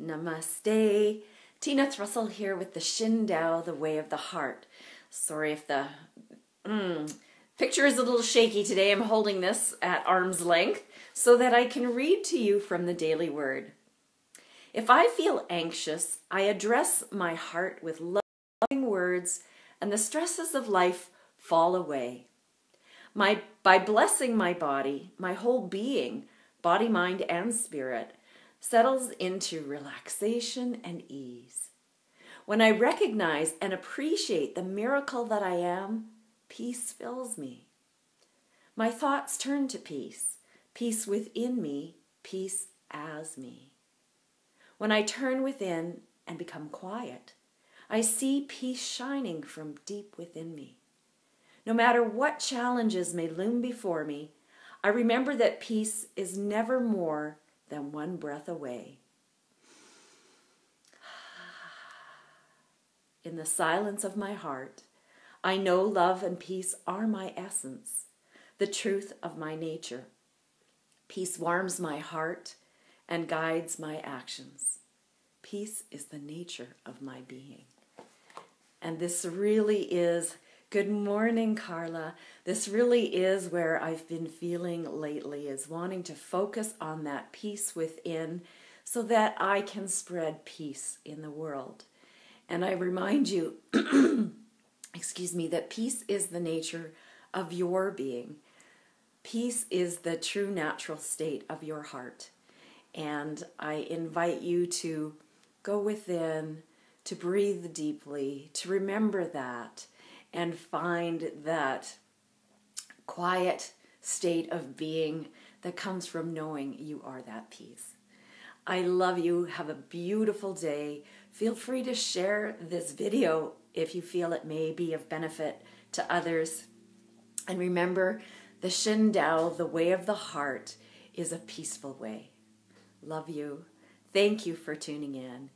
Namaste. Tina Thrussell here with the Shin Dao, the Way of the Heart. Sorry if the mm, picture is a little shaky today. I'm holding this at arm's length so that I can read to you from the daily word. If I feel anxious, I address my heart with loving words, and the stresses of life fall away. My, by blessing my body, my whole being, body, mind, and spirit, settles into relaxation and ease. When I recognize and appreciate the miracle that I am, peace fills me. My thoughts turn to peace, peace within me, peace as me. When I turn within and become quiet, I see peace shining from deep within me. No matter what challenges may loom before me, I remember that peace is never more than one breath away. In the silence of my heart, I know love and peace are my essence, the truth of my nature. Peace warms my heart and guides my actions. Peace is the nature of my being. And this really is Good morning, Carla. This really is where I've been feeling lately is wanting to focus on that peace within so that I can spread peace in the world. And I remind you, excuse me, that peace is the nature of your being. Peace is the true natural state of your heart. And I invite you to go within, to breathe deeply, to remember that and find that quiet state of being that comes from knowing you are that peace. I love you. Have a beautiful day. Feel free to share this video if you feel it may be of benefit to others. And remember, the Shin Dao, the way of the heart, is a peaceful way. Love you. Thank you for tuning in.